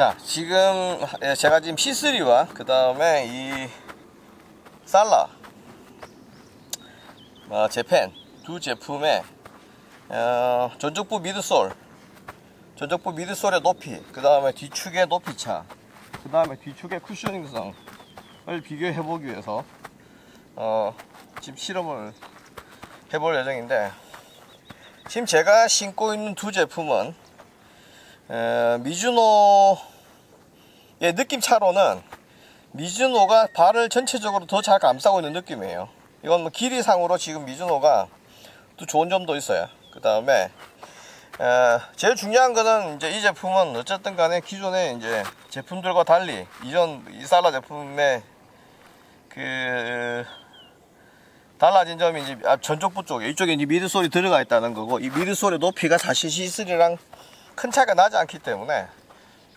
자, 지금 예, 제가 지금 C3와 그 다음에 이 살라, 어, 제펜 두 제품의 어, 전족부 미드솔, 전족부 미드솔의 높이, 그 다음에 뒤축의 높이차, 그 다음에 뒤축의 쿠셔닝성을 비교해 보기 위해서 어, 지금 실험을 해볼 예정인데 지금 제가 신고 있는 두 제품은 에, 미즈노 의 느낌 차로는 미즈노가 발을 전체적으로 더 잘 감싸고 있는 느낌이에요. 이건 뭐 길이상으로 지금 미즈노가 또 좋은 점도 있어요. 그 다음에 제일 중요한 거는 이제 이 제품은 어쨌든 간에 기존의 이제 제품들과 달리 이전 이살라 제품의 그 달라진 점이 이제 앞 전족부 쪽에 이쪽에 이제 미드솔이 들어가 있다는 거고 이 미드솔의 높이가 사실 C3랑 큰 차이가 나지 않기 때문에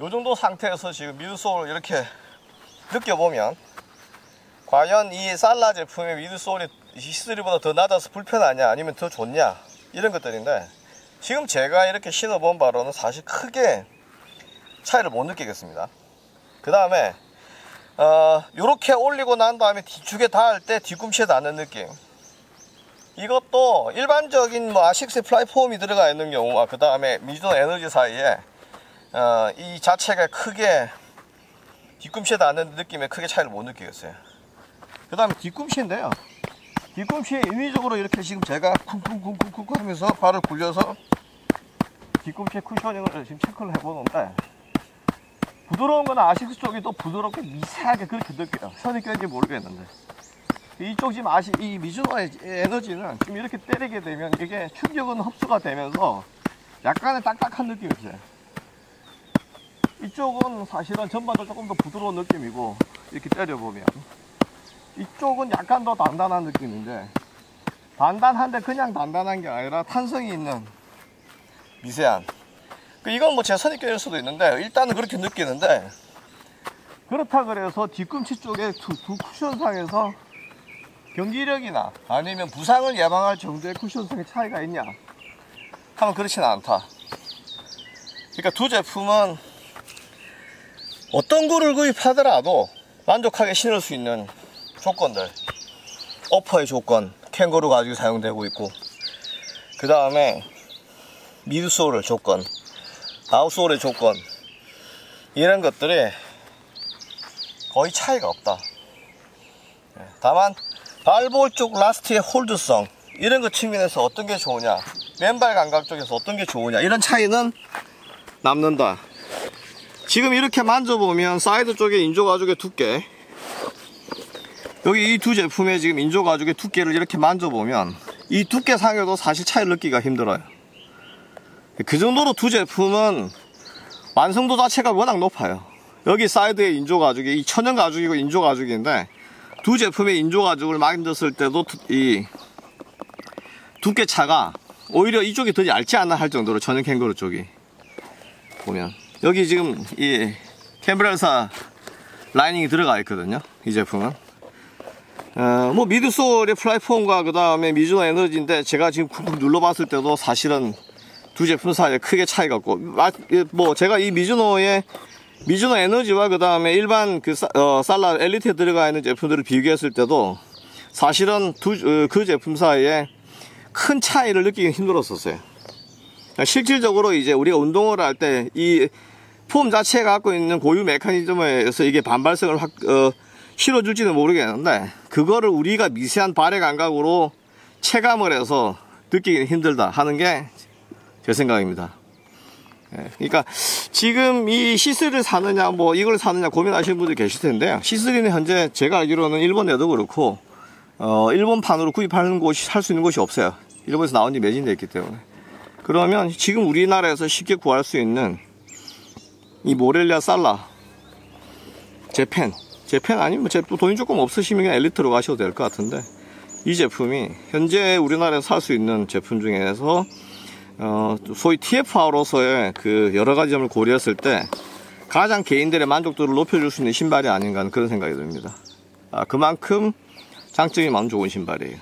이 정도 상태에서 지금 미드솔을 이렇게 느껴보면 과연 이 살라 제품의 미드솔이 C3보다 더 낮아서 불편하냐 아니면 더 좋냐 이런 것들인데 지금 제가 이렇게 신어본 바로는 사실 크게 차이를 못 느끼겠습니다. 그 다음에 어, 요렇게 올리고 난 다음에 뒤축에 닿을 때 뒤꿈치에 닿는 느낌. 이것도 일반적인 뭐 아식스 FlyteFoam이 들어가 있는 경우와 그 다음에 미즈노 에너지 사이에 어, 이 자체가 크게 뒤꿈치에 닿는 느낌에 크게 차이를 못 느끼겠어요 그 다음에 뒤꿈치인데요 뒤꿈치에 인위적으로 이렇게 지금 제가 쿵쿵쿵쿵쿵 하면서 발을 굴려서 뒤꿈치에 cushioning을 지금 체크를 해보는데 부드러운 건 아식스 쪽이 또 부드럽게 미세하게 그렇게 느껴요. 선입견인지 모르겠는데. 이쪽 지금 아시, 이 미즈노의 에너지는 지금 이렇게 때리게 되면 이게 충격은 흡수가 되면서 약간의 딱딱한 느낌이 있어요. 이쪽은 사실은 전반적으로 조금 더 부드러운 느낌이고 이렇게 때려보면. 이쪽은 약간 더 단단한 느낌인데 단단한데 그냥 단단한 게 아니라 탄성이 있는 미세한. 그 이건 뭐 제 선입견일 수도 있는데 일단은 그렇게 느끼는데 그렇다 그래서 뒤꿈치 쪽에 두, 두 쿠션상에서 경기력이나 아니면 부상을 예방할 정도의 쿠션상의 차이가 있냐? 하면 그렇지는 않다. 그러니까 두 제품은 어떤 거를 구입하더라도 만족하게 신을 수 있는 조건들. 어퍼의 조건 캥거루 가지고 사용되고 있고. 그 다음에 midsole의 조건 outsole의 조건. 이런 것들이 거의 차이가 없다. 예, 다만 발볼 쪽 last의 hold성 이런 것 측면에서 어떤 게 좋으냐 맨발 감각 쪽에서 어떤 게 좋으냐 이런 차이는 남는다 지금 이렇게 만져보면 사이드 쪽에 인조 가죽의 두께 여기 이 두 제품의 지금 인조 가죽의 두께를 이렇게 만져보면 이 두께 상에도 사실 차이를 느끼기가 힘들어요. 그 정도로 두 제품은 완성도 자체가 워낙 높아요. 여기 사이드에 인조 가죽이 이 천연 가죽이고 인조 가죽인데 두 제품의 인조 가죽을 만졌을 때도 이 두께 차가 오히려 이쪽이 더 얇지 않나 할 정도로 천연 캥거루 쪽이 보면 여기 지금 이 캠브렐사 lining이 들어가 있거든요 이 제품은. 어, 뭐 midsole의 FlyteFoam과 그 다음에 미즈노 에너지인데 제가 지금 쿵쿵 눌러봤을 때도 사실은 두 제품 사이에 크게 차이가 없고 뭐 제가 이 미즈노의 미즈노 에너지와 그 다음에 일반 그 어, 살라 엘리트에 들어가 있는 제품들을 비교했을 때도 사실은 두, 어, 그 제품 사이에 큰 차이를 느끼기 힘들었었어요. 실질적으로 이제 우리가 운동을 할 때 이 폼 자체가 갖고 있는 고유 메커니즘에서 이게 반발성을 확, 어, 실어줄지는 모르겠는데 그거를 우리가 미세한 발의 감각으로 체감을 해서 느끼기는 힘들다 하는 게 제 생각입니다. 예, 그러니까 지금 이 C3를 사느냐 뭐 이걸 사느냐 고민하시는 분들 계실 텐데요. C3는 현재 제가 알기로는 일본에도 그렇고 어, 일본판으로 구입하는 곳이 할수 있는 곳이 없어요. 일본에서 나온 지 매진되어 있기 때문에. 그러면 지금 우리나라에서 쉽게 구할 수 있는 이 모렐리아 살라 제펜 제펜 아니면 제 돈이 조금 없으시면 그냥 엘리트로 가셔도 될 것 같은데 이 제품이 현재 우리나라에서 살 수 있는 제품 중에서 어, 소위 TFR로서의 그 여러 가지 점을 고려했을 때 가장 개인들의 만족도를 높여줄 수 있는 신발이 아닌가 하는 그런 생각이 듭니다. 아, 그만큼 장점이 많은 좋은 신발이에요.